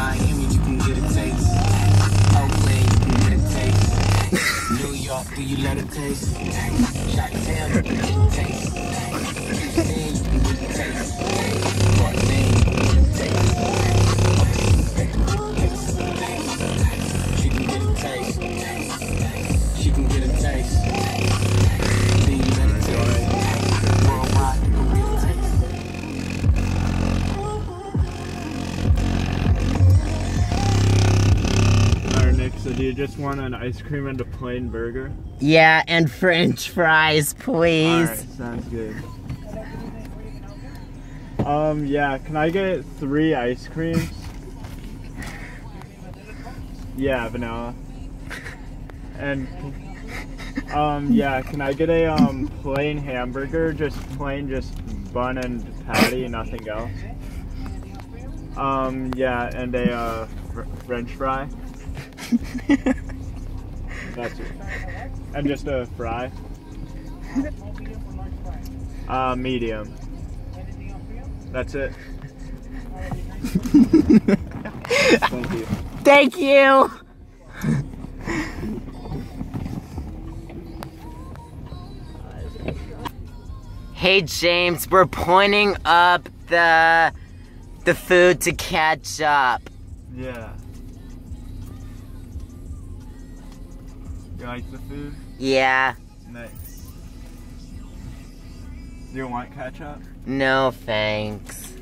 Miami, you can get a taste. Oakland, you can get a taste. New York, do you let it taste? Shot town, you can get a taste. Do you just want an ice cream and a plain burger? Yeah, and French fries, please. Alright, sounds good. Um, yeah, can I get three ice creams? Yeah, vanilla. And, um, yeah, can I get a, um, plain hamburger? Just plain, just bun and patty, nothing else? Um, yeah, and a, uh, fr- french fry? That's it. And just a fry? Uh, medium. That's it. Thank you. Thank you. Hey James, we're pointing up the the food to catch up. Yeah. You like the food? Yeah, Nice. Do you want ketchup? no thanks.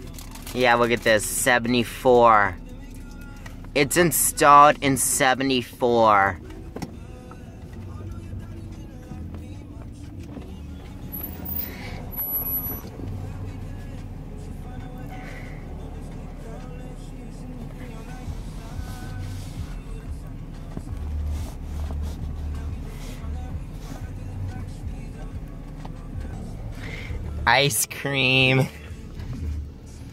Yeah, look at this 74. It's installed in 74. Ice cream.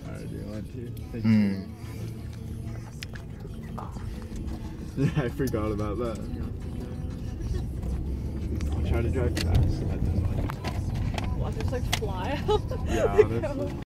Alright, do you want to? Thank Mm. you. I forgot about that. Try to drive fast. Watch us like fly out. Yeah, honestly.